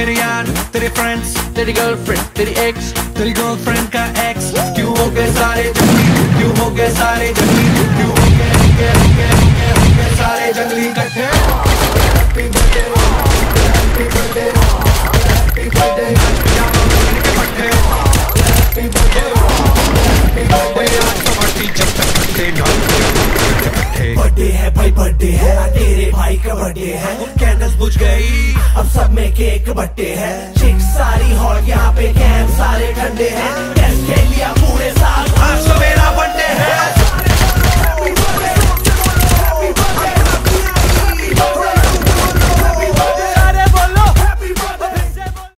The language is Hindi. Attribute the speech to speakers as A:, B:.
A: मेरे यार, तेरे फ्रेंड्स
B: तेरी गर्लफ्रेंड तेरी एक्स
A: तेरी गर्लफ्रेंड का एक्स क्यों हो गए सारे जंगली? क्यों हो गए सारे जंगली? क्यों हो गए हो गए हो गए सारे जंगली इकट्ठे? Happy birthday happy birthday happy birthday happy birthday happy birthday आज तो पार्टी जब तक बर्थडे ना
C: बर्थडे है, भाई बर्थडे है, तेरे भाई का बर्थडे है।
A: कैंडल्स बुझ गई,
C: अब सब में केक बट्टे है हैं।